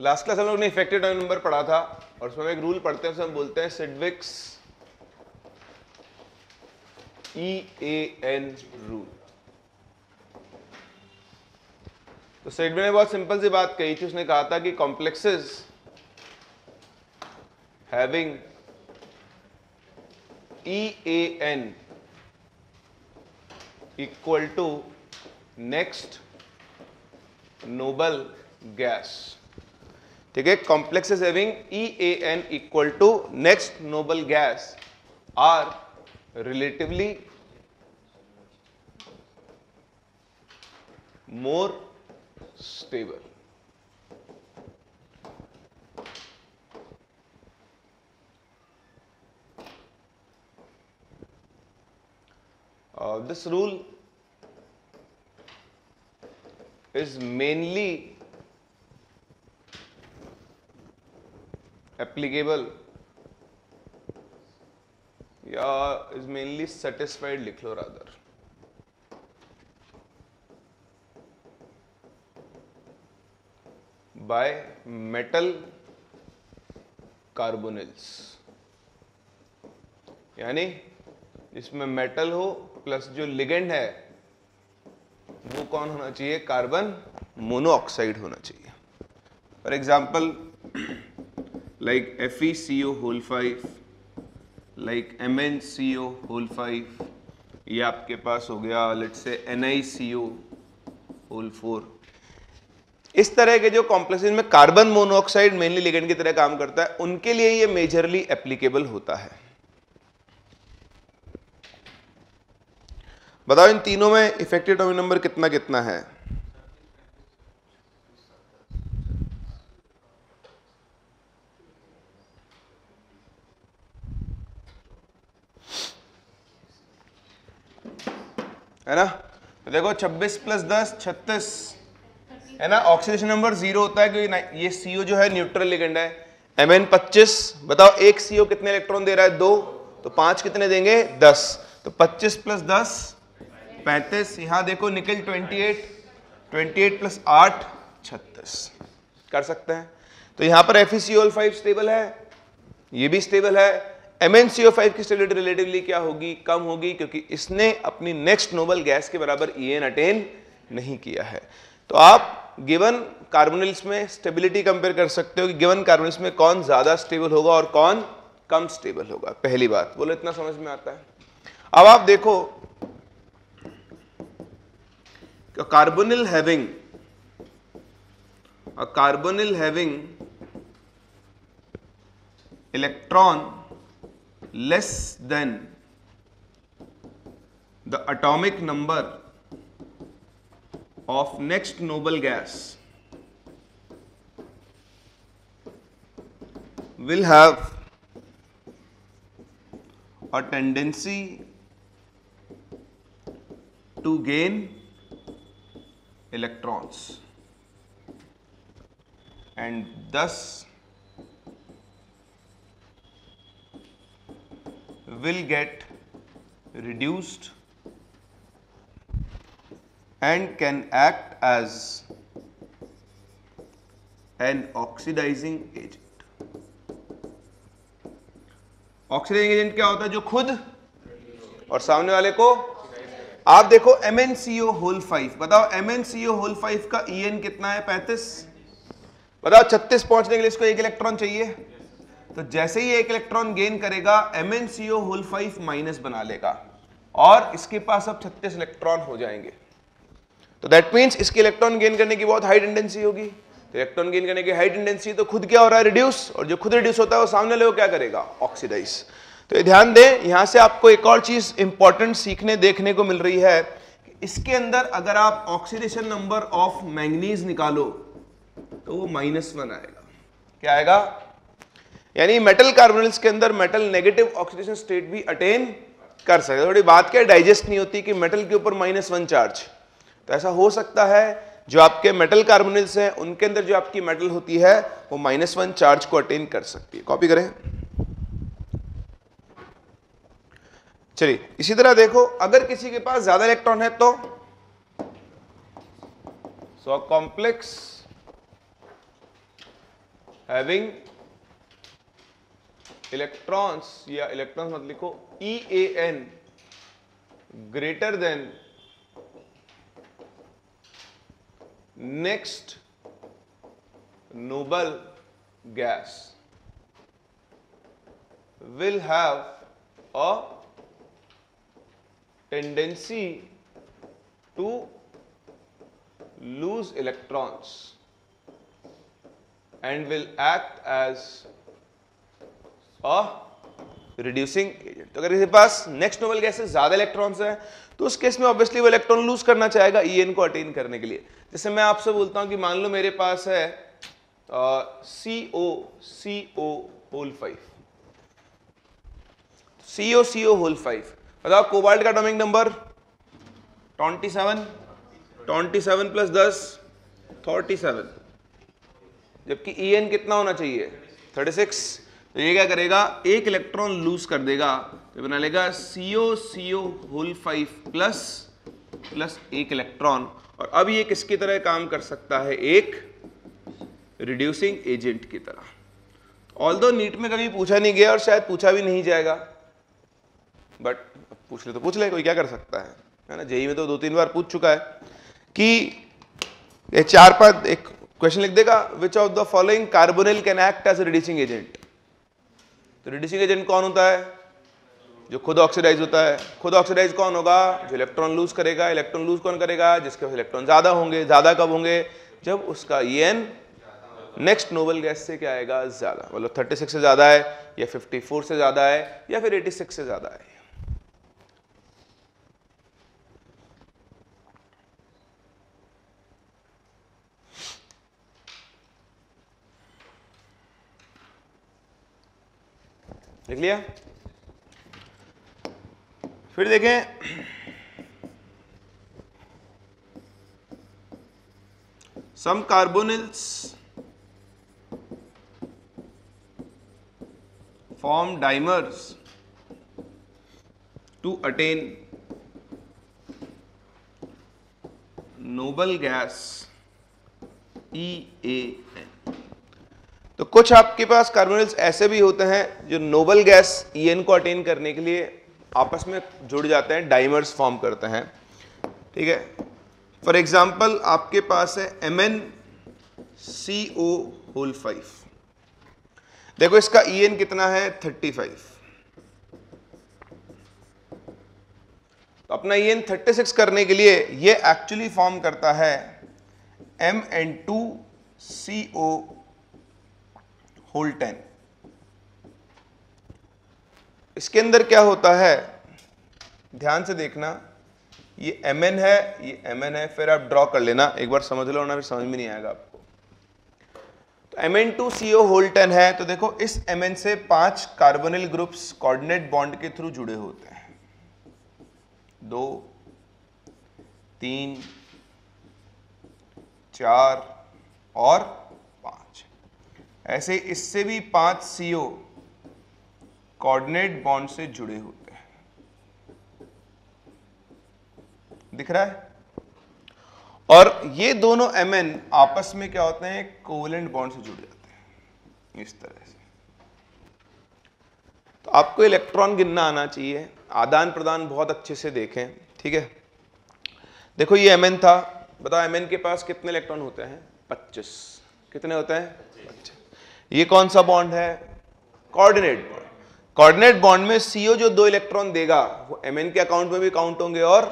Last class हम लोग ने इफ़ेक्टिव टाइम नंबर पढ़ा था, और उसमें एक रूल पढ़ते हैं, उसे हम बोलते हैं Sidgwick's E A N rule तो सेडविक ने बहुत सिंपल सी बात कही थी, उसने कहा था कि complexes having E A N equal to next noble gas ठीक है complexes having E A N equal to next noble gas are relatively more stable. Uh, this rule is mainly applicable? या इज़ मेनली सेटिस्फाइड लिख लो rather by metal carbonyls यानी इसमें metal हो plus जो ligand है, वो कौन होना चाहिए? कार्बन मोनोऑक्साइड होना चाहिए. For example C O whole five like M N C O whole five ये आपके पास हो गया लेट से N I C O whole four इस तरह के जो कॉम्प्लेक्सेस में कार्बन मोनोऑक्साइड मेनली लिगेंड की तरह काम करता है, उनके लिए ये मेजरली एप्लीकेबल होता है. बताओ इन तीनों में इफ़ेक्टिव एटॉमिक नंबर कितना कितना है? है ना? तो देखो 26 प्लस 10 36 है ना? ऑक्सीडेशन नंबर ज़ीरो होता है क्योंकि ये सीओ जो है न्यूट्रल लिगेंड है। एम एन पच्चीस, बताओ, एक सीओ कितने इलेक्ट्रॉन दे रहा है? दो। तो पाँच कितने देंगे? दस। तो 25 प्लस दस, पैंतीस, यहाँ देखो, निकल 28 28 प्लस आठ, छत्तीस। कर सकते हैं। तो यहाँ पर एफ़ स्टेबल है। ये भी स्टेबल है। MnCO5 की स्टेबिलिटी रिलेटिवली क्या होगी? कम होगी, क्योंकि इसने अपनी नेक्स्ट नोबल गैस के बराबर ईएन अटेन नहीं किया है। तो आप गिवन कार्बोनिल्स में स्टेबिलिटी कंपेयर कर सकते हो कि गिवन कार्बोनिल्स में कौन ज़्यादा स्टेबल होगा और कौन कम स्टेबल होगा। पहली बात। बोलो, इतना समझ में आता है? अब आप देखो carbonyl having carbonyl having electron less than the atomic number of next noble gas will have a tendency to gain electrons. And thus will get reduced and can act as an oxidizing agent. Oxidizing agent क्या होता है? जो खुद और सामने वाले को आप देखो MnCO होल फाइव बताओ MnCO होल फाइव का ई एन कितना है? 35 बताओ 36 पहुँचने के लिए इसको एक इलेक्ट्रॉन चाहिए। तो जैसे ही एक इलेक्ट्रॉन गेन करेगा M N C O whole five minus बना लेगा। और इसके पास अब 36 इलेक्ट्रॉन हो जाएँगे। तो दैट मीन्स इसके इलेक्ट्रॉन गेन करने की बहुत हाई टेंडेंसी होगी। तो इलेक्ट्रॉन गेन करने की हाई टेंडेंसी तो खुद क्या हो रहा है? रिड्यूस और जो खुद रिड्यूस होता है, वो सामने लोग क्या करेगा? ऑक्सीडाइज तो ये ध्यान दें, यहाँ से आपको एक और चीज़ इंपॉर्टेंट सीखने, देखने को मिल रही है कि इसके अंदर अगर आप ऑक्सीडेशन नंबर ऑफ़ मैंगनीज निकालो तो वो माइनस वन आएगा। क्या आएगा? यानी मेटल कार्बोनिल्स के अंदर मेटल नेगेटिव ऑक्सीडेशन स्टेट भी अटेन कर सकते थोड़ी बात क्या डाइजेस्ट नहीं होती कि मेटल के ऊपर माइनस वन चार्ज तो ऐसा हो सकता है, जो आपके मेटल कार्बोनिल्स हैं, उनके अंदर जो आपकी मेटल होती है, वो माइनस वन चार्ज को अटेन कर सकती है। कॉपी करें? चलिए, इसी तरह देखो, अगर किसी के पास ज़्यादा इलेक्ट्रॉन है तो? सो कॉम्प्लेक्स हैविंग इलेक्ट्रॉन्स या इलेक्ट्रॉन्स मत लिखो E A N greater than next noble gas will have a tendency to lose electrons and will act as reducing agent तो अगर इसके पास नेक्स्ट नोबल गैस से ज़्यादा इलेक्ट्रॉन्स हैं तो उस केस में ऑब्वियसली वो इलेक्ट्रॉन लूज करना चाहेगा ई एन को अटेन करने के लिए। जैसे मैं आपसे बोलता हूँ कि मान लो मेरे पास है C O C O whole five C O C O whole five बताओ कोबाल्ट का atomic number twenty seven twenty seven plus दस थर्टी सेवन जबकि ई एन कितना होना चाहिए? थर्टी सिक्स तो ये क्या करेगा? एक इलेक्ट्रॉन लूज कर देगा। तो बना लेगा CO CO whole five plus plus एक इलेक्ट्रॉन और अब ये किसकी तरह काम कर सकता है? एक रिड्यूसिंग एजेंट की तरह। ऑल दो नीट में कभी पूछा नहीं गया और शायद पूछा भी नहीं जाएगा। बट पूछ ले तो पूछ ले, कोई क्या कर सकता है? है ना? जेई में तो दो तीन बार पूछ चुका है कि ये चार पाँच एक क्वेश्चन लिख देगा which of the following carbonyl can act as reducing agent तो रिड्यूसिंग एजेंट कौन होता है? जो खुद ऑक्सीडाइज होता है। खुद ऑक्सीडाइज कौन होगा? जो इलेक्ट्रॉन लूज करेगा। इलेक्ट्रॉन लूज कौन करेगा? जिसके पास इलेक्ट्रॉन ज़्यादा होंगे, ज़्यादा कब होंगे? जब उसका एन नेक्स्ट नोबल गैस से क्या आएगा? ज़्यादा। मतलब 36 से ज़्यादा है या 54 से ज़्यादा है या फिर 86 से ज़्यादा है। देख लिया? फिर देखें। Some carbonyls form dimers to attain noble gas E A N तो कुछ आपके पास कार्बोनिल्स ऐसे भी होते हैं जो नोबल गैस ईएन को अटेन करने के लिए आपस में जुड़ जाते हैं डाइमर्स फॉर्म करते हैं। ठीक है? फॉर एग्ज़ाम्पल आपके पास है M N C O whole five देखो, इसका ई एन कितना है? थर्टी फाइव तो अपना ई एन थर्टी सिक्स करने के लिए ये एक्चुअली फॉर्म करता है M N two C O whole ten इसके अंदर क्या होता है? ध्यान से देखना, ये एम एन है, ये एम एन है, फिर आप ड्रॉ कर लेना। एक बार समझ लो ना, फिर समझ में नहीं आएगा आपको। तो M N two C O whole ten है तो देखो, इस एम एन से पाँच कार्बोनिल ग्रुप्स कोऑर्डिनेट बॉन्ड के थ्रू जुड़े होते हैं। दो, तीन, चार और पाँच। ऐसे इससे भी पाँच सीओ कोऑर्डिनेट बॉन्ड से जुड़े होते हैं। दिख रहा है? और ये दोनों एम आपस में क्या होते हैं? कोवलेंट बॉन्ड से जुड़ जाते हैं, इस तरह से। तो आपको इलेक्ट्रॉन गिनना आना चाहिए। आदान प्रदान बहुत अच्छे से देखें, ठीक है? देखो, ये एम था। बताओ एम के पास कितने इलेक्ट्रॉन होते हैं? 25 कितने होते हैं? 25 ये कौन सा बॉन्ड है? कोऑर्डिनेट बॉन्ड कोऑर्डिनेट बॉन्ड में सीओ जो दो इलेक्ट्रॉन देगा, वो MN के अकाउंट में भी काउंट होंगे और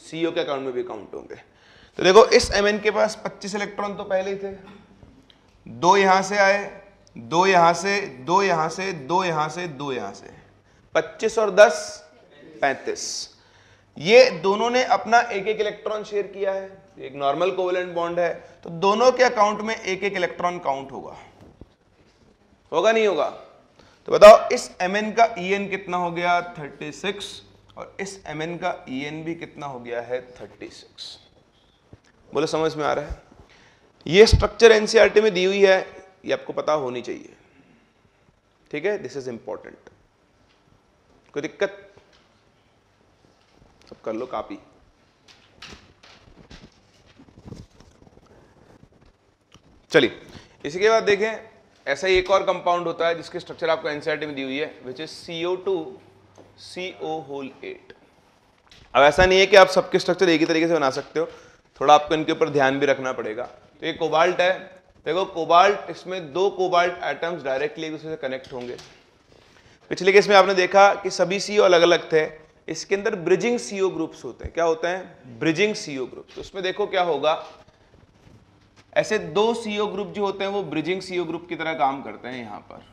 सीओ के अकाउंट में भी काउंट होंगे। तो देखो, इस MN के पास 25 इलेक्ट्रॉन तो पहले ही थे। दो यहाँ से आए, दो यहाँ से, दो यहाँ से, दो यहाँ से, दो यहाँ से। 25 और 10 35 ये दोनों ने अपना एक एक इलेक्ट्रॉन शेयर किया है। एक नॉर्मल कोवेलेंट बॉन्ड है। तो दोनों के अकाउंट में एक एक इलेक्ट्रॉन काउंट होगा। होगा, नहीं होगा? तो बताओ, इस एम एन का ई e कितना हो गया? 36 और इस एम एन का ई e भी कितना हो गया है? 36 बोले, समझ में आ रहा है? ये स्ट्रक्चर एनसीईआरटी में दी हुई है, ये आपको पता होनी चाहिए। ठीक है? दिस इज़ इंपॉर्टेंट कोई दिक्कत? सब कर लो कॉपी चलिए, इसी के बाद देखें ऐसा ही एक और कंपाउंड होता है जिसकी स्ट्रक्चर आपको एनसीआरटी में दी हुई है which is CO two C O whole eight अब ऐसा नहीं है कि आप सबके स्ट्रक्चर एक ही तरीके से बना सकते हो, थोड़ा आपको इनके ऊपर ध्यान भी रखना पड़ेगा। तो ये कोबाल्ट है। देखो कोबाल्ट इसमें दो कोबाल्ट एटम्स डायरेक्टली एक दूसरे से कनेक्ट होंगे। पिछले केस में आपने देखा कि सभी सीओ अलग अलग थे। इसके अंदर ब्रिजिंग सीओ ग्रुप्स होते हैं। क्या होते हैं? ब्रिजिंग सीओ ग्रुप तो उसमें देखो क्या होगा? ऐसे दो सीओ ग्रुप जो होते हैं, वो ब्रिजिंग सीओ ग्रुप की तरह काम करते हैं यहाँ पर।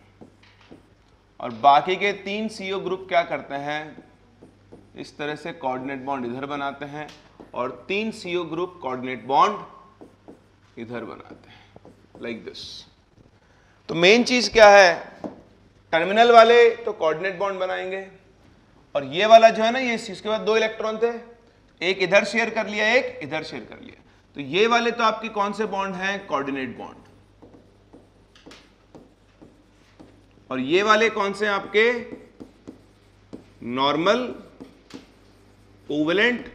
और बाकी के तीन सीओ ग्रुप क्या करते हैं? इस तरह से कोऑर्डिनेट बॉन्ड इधर बनाते हैं और तीन सीओ ग्रुप कोऑर्डिनेट बॉन्ड इधर बनाते हैं लाइक दिस तो मेन चीज़ क्या है? टर्मिनल वाले तो कोऑर्डिनेट बॉन्ड बनाएँगे और ये वाला जो है ना, ये इसके बाद दो इलेक्ट्रॉन थे। एक इधर शेयर कर लिया, एक इधर शेयर कर लिया। तो ये वाले तो आपके कौन से बॉन्ड हैं? कोऑर्डिनेट बॉन्ड और ये वाले कौन से आपके? नॉर्मल ओवेलेंट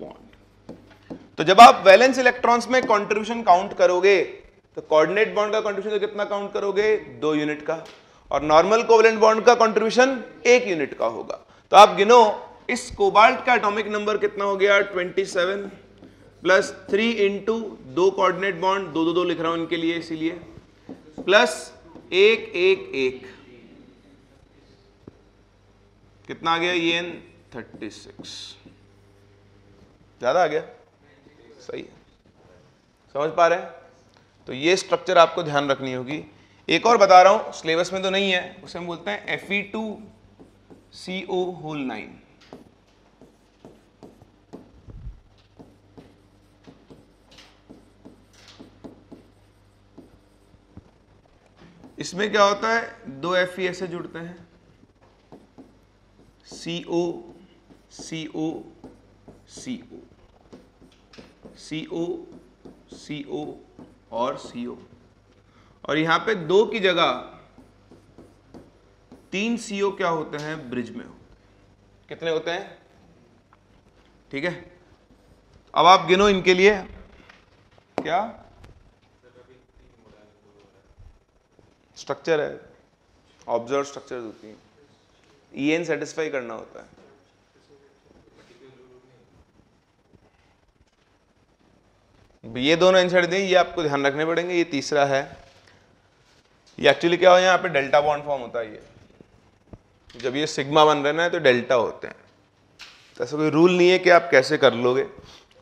बॉन्ड तो जब आप वैलेंस इलेक्ट्रॉन्स में कंट्रीब्यूशन काउंट करोगे तो कोऑर्डिनेट बॉन्ड का कंट्रीब्यूशन तो कितना काउंट करोगे? दो यूनिट का. और नॉर्मल कोवेलेंट बॉन्ड का कंट्रीब्यूशन एक यूनिट का होगा. तो आप गिनो, इस कोबाल्ट का एटॉमिक नंबर कितना हो गया? 27 प्लस थ्री इंटू दो कोऑर्डिनेट बॉन्ड, दो दो दो लिख रहा हूँ इनके लिए, इसीलिए। प्लस एक एक एक। कितना आ गया? ये एन थर्टी सिक्स ज़्यादा आ गया? सही है। समझ पा रहे हैं? तो ये स्ट्रक्चर आपको ध्यान रखनी होगी। एक और बता रहा हूँ सिलेबस में तो नहीं है, उसे हम बोलते हैं F E two C O whole nine इसमें क्या होता है? दो एफ़ ई ऐसे जुड़ते हैं। सी O C O C O C O C O और सी ओ और यहाँ पे दो की जगह तीन सी ओ क्या होते हैं? ब्रिज में कितने होते हैं? ठीक है? अब आप गिनो इनके लिए। क्या? स्ट्रक्चर है ऑब्ज़र्व स्ट्रक्चर होती हैं। ई एन सेटिस्फाई करना होता है। ये दोनों इंसर्ट दिए ये आपको ध्यान रखने पड़ेंगे, ये तीसरा है। ये एक्चुअली क्या हो, यहाँ पे डेल्टा बॉन्ड फॉर्म होता है ये। जब ये सिग्मा बन रहे ना तो डेल्टा होते हैं। तो ऐसा कोई रूल नहीं है कि आप कैसे कर लोगे।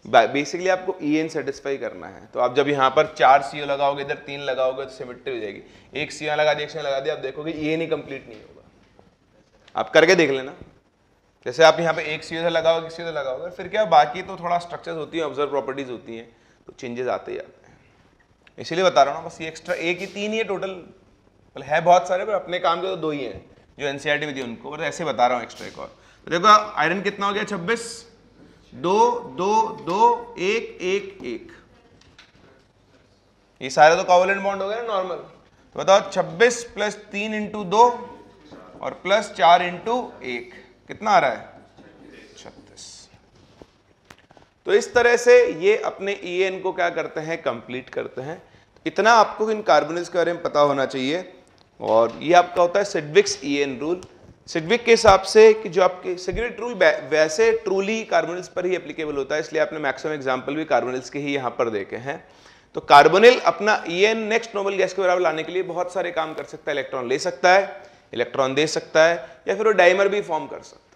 बेसिकली आपको ई एन सेटिस्फाई करना है। तो आप जब यहाँ पर चार सीओ लगाओगे, इधर तीन लगाओगे तो सिमिट्री हो जाएगी। एक सी लगा दिया, एक सी लगा दिया, आप देखोगे ई एन ही कंप्लीट नहीं होगा। आप करके देख लेना। जैसे आप यहाँ पे एक सी लगाओगे सी लगाओगे, फिर क्या बाकी तो थोड़ा स्ट्रक्चर्स होती हैं ऑब्ज़र्व प्रॉपर्टीज़ होती हैं तो चेंजेस आते ही आते हैं। इसीलिए बता रहा हूँ ना, बस ये एक्स्ट्रा एक ही, तीन ही है टोटल मतलब है बहुत सारे, पर अपने काम के तो दो ही हैं, जो एनसीआरटी में थी उनको। बस ऐसे बता रहा हूँ एक्स्ट्रा एक और। तो देखो आयरन कितना हो गया? छब्बीस। दो दो दो, एक एक एक। ये सारे तो कॉवलेंट बॉन्ड हो गए ना नॉर्मल तो बताओ, छब्बीस प्लस तीन इंटू दो और प्लस चार इंटू एक। कितना आ रहा है? छत्तीस। तो इस तरह से ये अपने ई e को क्या करते हैं? कंप्लीट करते हैं। इतना आपको इन कार्बोनिल्स के बारे में पता होना चाहिए। और ये आपका होता है Sidgwick's E N rule Sidgwick के हिसाब से कि जो आपके सिगरेट रूल वैसे ट्रूली कार्बोनिल्स पर ही एप्लीकेबल होता है, इसलिए आपने मैक्सिमम एग्ज़ाम्पल भी कार्बोनिल्स के ही यहाँ पर देखे हैं। तो कार्बोनिल अपना E N next noble gas के बराबर लाने के लिए बहुत सारे काम कर सकता है इलेक्ट्रॉन ले सकता है इलेक्ट्रॉन दे सकता है, या फिर वो डाइमर भी फॉर्म कर सकता है।